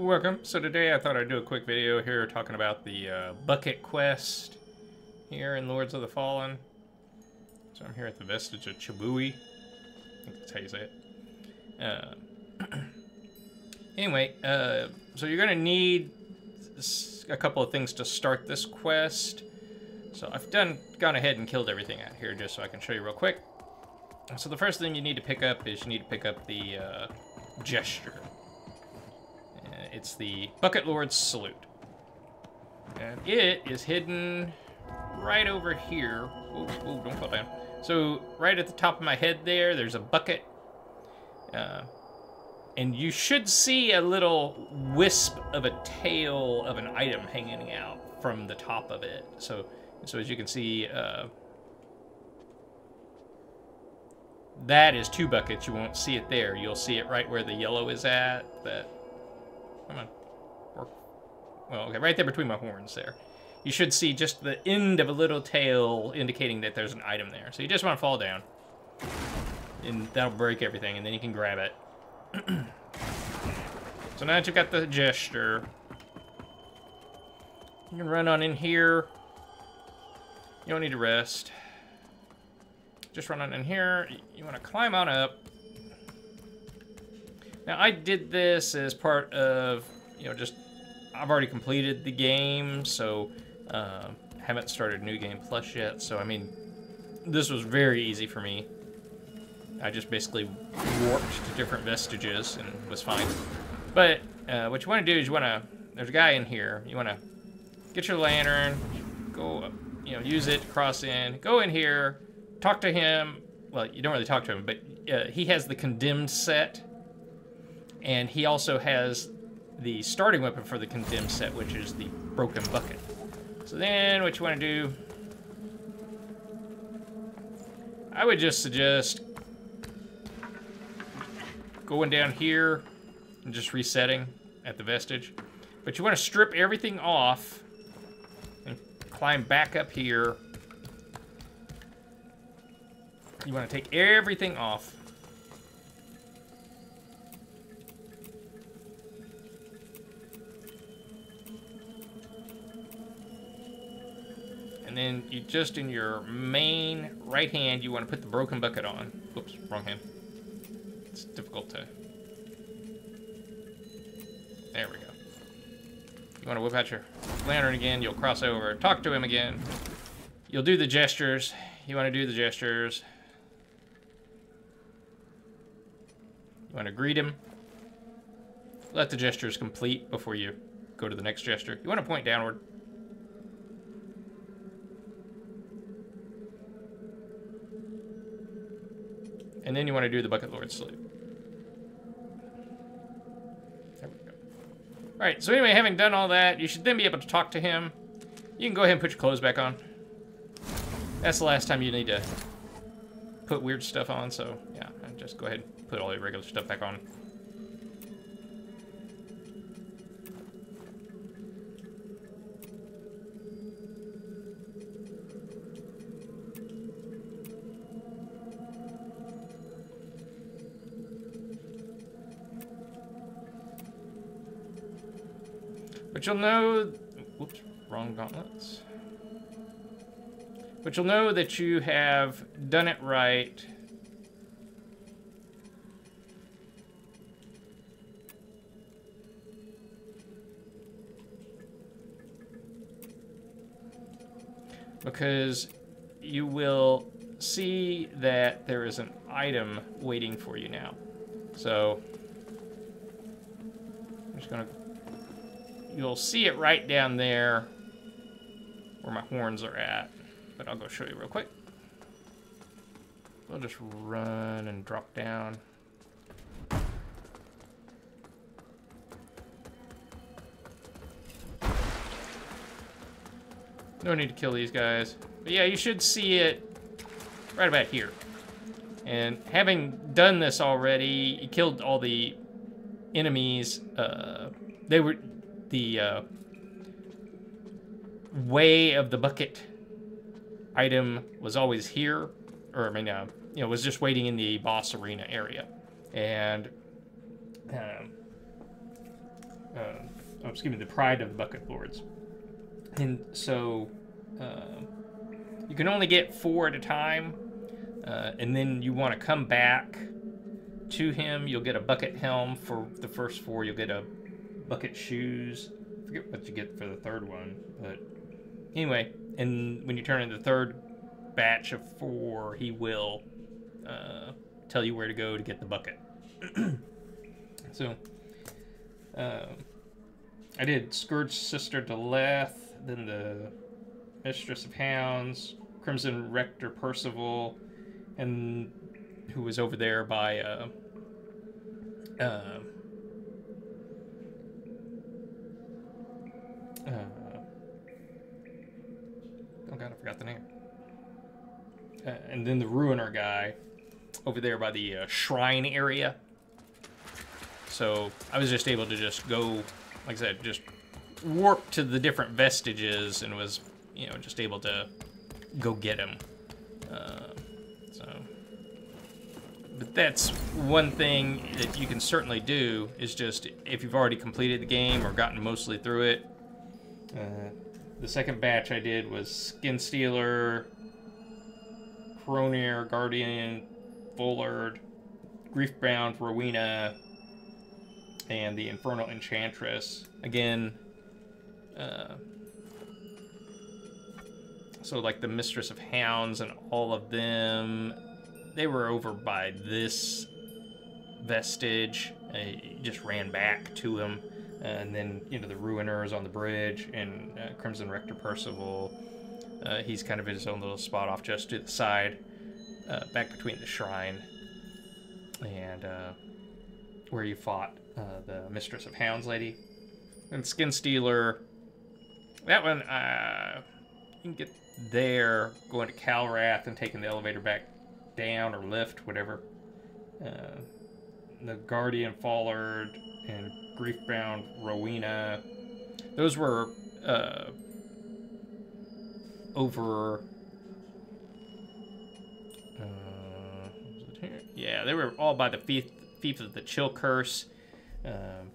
Welcome. So today I thought I'd do a quick video here talking about the uh, bucket quest here in Lords of the Fallen. So I'm here at the vestige of Chibouie. I think that's how you say it. Uh, anyway, uh, so you're gonna need a couple of things to start this quest. So I've done gone ahead and killed everything out here just so I can show you real quick. So the first thing you need to pick up is you need to pick up the uh, gesture. It's the Bucket Lord's Salute. And it is hidden right over here. Don't fall down. So right at the top of my head there, there's a bucket. Uh, and you should see a little wisp of a tail of an item hanging out from the top of it. So, so as you can see, uh, that is two buckets. You won't see it there. You'll see it right where the yellow is at. That, come on, work. Well, okay, right there between my horns there. You should see just the end of a little tail indicating that there's an item there. So you just want to fall down. And that'll break everything, and then you can grab it. so now that you've got the gesture, you can run on in here. You don't need to rest. Just run on in here. You want to climb on up. Now, I did this as part of, you know, just... I've already completed the game, so... Uh, haven't started New Game Plus yet, so, I mean... This was very easy for me. I just basically warped to different vestiges and was fine. But uh, what you want to do is you want to... There's a guy in here. You want to get your lantern, go, you know, use it, cross in, go in here, talk to him. Well, you don't really talk to him, but uh, he has the condemned set, and he also has the starting weapon for the condemned set, which is the broken bucket. So then, what you want to do? I would just suggest going down here and just resetting at the vestige. But you want to strip everything off and climb back up here you want to take everything off. Then you just in your main right hand, you want to put the broken bucket on. Oops, wrong hand. It's difficult to... There we go. You want to whip out your lantern again, you'll cross over, talk to him again. You'll do the gestures. You want to do the gestures. You want to greet him. Let the gestures complete before you go to the next gesture. You want to point downward. And then you want to do the Bucket Lord salute. There we go. Alright, so anyway, having done all that, you should then be able to talk to him. You can go ahead and put your clothes back on. That's the last time you need to put weird stuff on, so yeah, just go ahead and put all your regular stuff back on. But you'll know, whoops, wrong gauntlets. But you'll know that you have done it right because you will see that there is an item waiting for you now. So, you'll see it right down there where my horns are at, but I'll go show you real quick. We'll just run and drop down. No need to kill these guys. But yeah, you should see it right about here. And having done this already, you killed all the enemies. Uh, they were the uh, way of the bucket item was always here, or I mean, uh, you know, was just waiting in the boss arena area, and um, oh, excuse me, the Pride of the Bucket Lords. And so uh, you can only get four at a time, uh, and then you want to come back to him. You'll get a bucket helm for the first four. You'll get a bucket shoes. I forget what you get for the third one, but anyway. And when you turn in the third batch of four, he will uh, tell you where to go to get the bucket. so, uh, I did Scourge Sister Delyth, then the Mistress of Hounds, Crimson Rector Percival, and who was over there by uh, uh, oh god, I forgot the name. Uh, and then the Ruiner guy over there by the uh, shrine area. So I was just able to just go, like I said, just warp to the different vestiges and was, you know, just able to go get him. Uh, so, but that's one thing that you can certainly do is just if you've already completed the game or gotten mostly through it. Uh, the second batch I did was Skin Stealer, Kronir, Guardian, Volard, Griefbound, Rowena, and the Infernal Enchantress. Again, uh, so like the Mistress of Hounds and all of them, they were over by this vestige. I just ran back to him. And then, you know, the Ruiners on the bridge and uh, Crimson Rector Percival. Uh, he's kind of in his own little spot off just to the side, uh, back between the shrine and uh, where you fought uh, the Mistress of Hounds lady. And Skin Stealer, that one, uh, you can get there going to Calrath and taking the elevator back down or lift, whatever. The Guardian Follard and Griefbound Rowena. Those were uh, over. Uh, yeah, they were all by the Fief, Fief of the Chill Curse. Um,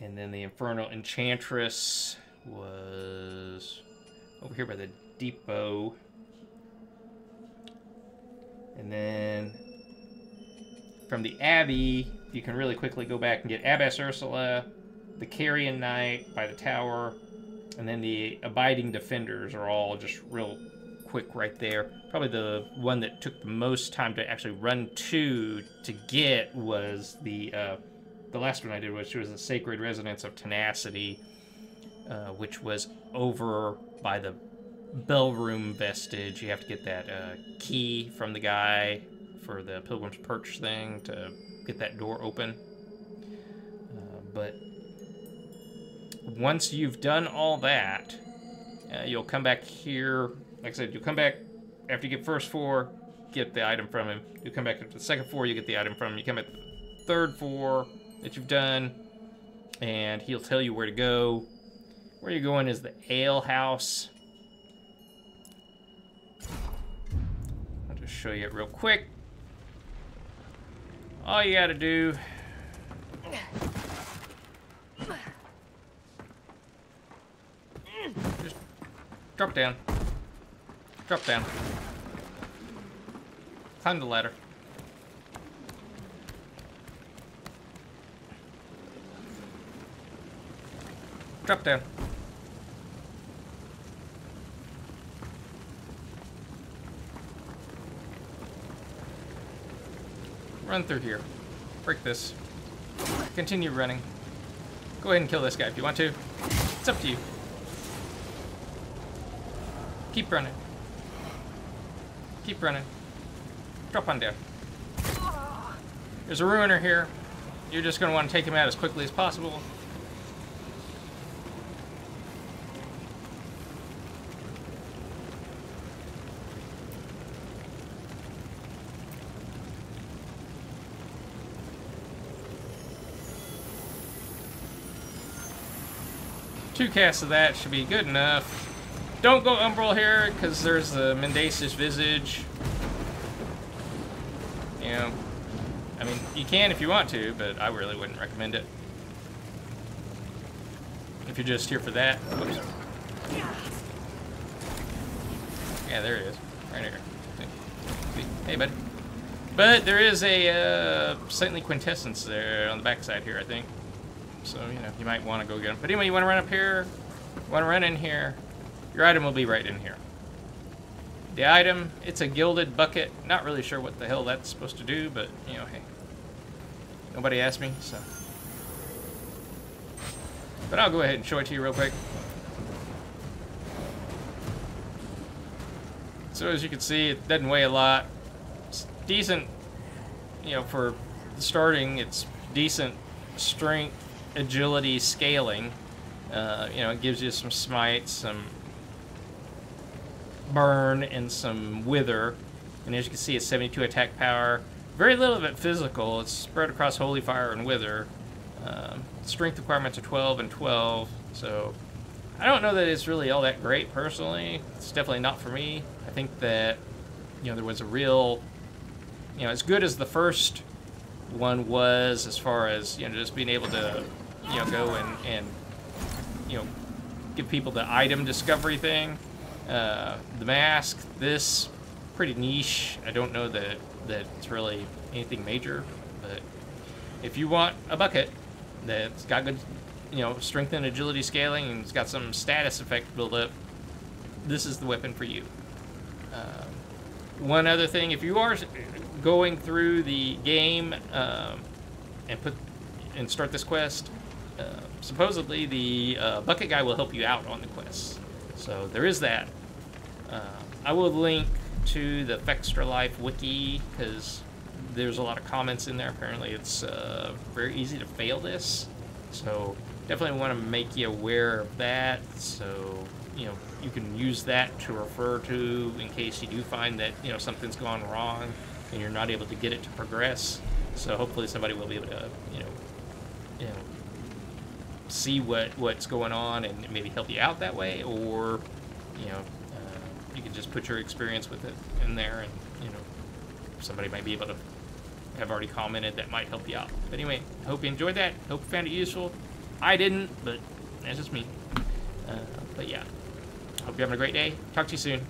and then the Infernal Enchantress was over here by the depot. And then from the Abbey, you can really quickly go back and get Abbess Ursula, the Carrion Knight by the tower, and then the Abiding Defenders are all just real quick right there. Probably the one that took the most time to actually run to to get was the uh, the last one I did, which was the Sacred Resonance of Tenacity, uh, which was over by the bell room vestige. You have to get that uh, key from the guy for the Pilgrim's Perch thing to get that door open. Uh, but once you've done all that, uh, you'll come back here. Like I said, you'll come back after you get first four, get the item from him. You come back to the second four, you get the item from him. You come at the third four, that you've done, and he'll tell you where to go. Where you're going is the ale house. I'll just show you it real quick. All you gotta do just drop down. Drop down. Climb the ladder. Drop down. Run through here. Break this. Continue running. Go ahead and kill this guy if you want to. It's up to you. Keep running. Keep running. Drop on down. There's a ruiner here. You're just going to want to take him out as quickly as possible. Two casts of that should be good enough. Don't go Umbral here, because there's the Mendacious Visage. You know, I mean, you can if you want to, but I really wouldn't recommend it. If you're just here for that. Yeah, there it is. Right here. Hey, buddy. But there is a uh, saintly quintessence there on the backside here, I think. So, you know, you might want to go get them. But anyway, you want to run up here, You want to run in here, your item will be right in here. The item, it's a gilded bucket. Not really sure what the hell that's supposed to do, but, you know, hey. Nobody asked me, so. But I'll go ahead and show it to you real quick. So as you can see, it doesn't weigh a lot. It's decent, you know, for starting, it's decent strength, agility, scaling. Uh, you know, it gives you some smite, some burn, and some wither. And as you can see, it's 72 attack power. Very little of it physical. It's spread across Holy Fire and Wither. Um, strength requirements are 12 and 12, so I don't know that it's really all that great personally. It's definitely not for me. I think that, you know, there was a real, you know, as good as the first one was as far as, you know, just being able to, you know, go and, and you know, give people the item discovery thing. Uh, the mask, this, pretty niche. I don't know that, that it's really anything major, but if you want a bucket that's got good, you know, strength and agility scaling and it's got some status effect build up, this is the weapon for you. Um, one other thing, if you are going through the game um, and put and start this quest, uh, supposedly the uh, bucket guy will help you out on the quest. So there is that. Uh, I will link to the Fextralife wiki because there's a lot of comments in there. Apparently, it's uh, very easy to fail this, so definitely want to make you aware of that. So you know you can use that to refer to in case you do find that you know something's gone wrong and you're not able to get it to progress. So hopefully somebody will be able to you know you know see what what's going on and maybe help you out that way, or you know uh, you can just put your experience with it in there and you know somebody might be able to have already commented that might help you out. But anyway, hope you enjoyed that. Hope you found it useful. I didn't, but that's just me. Uh, but yeah, hope you're having a great day. Talk to you soon.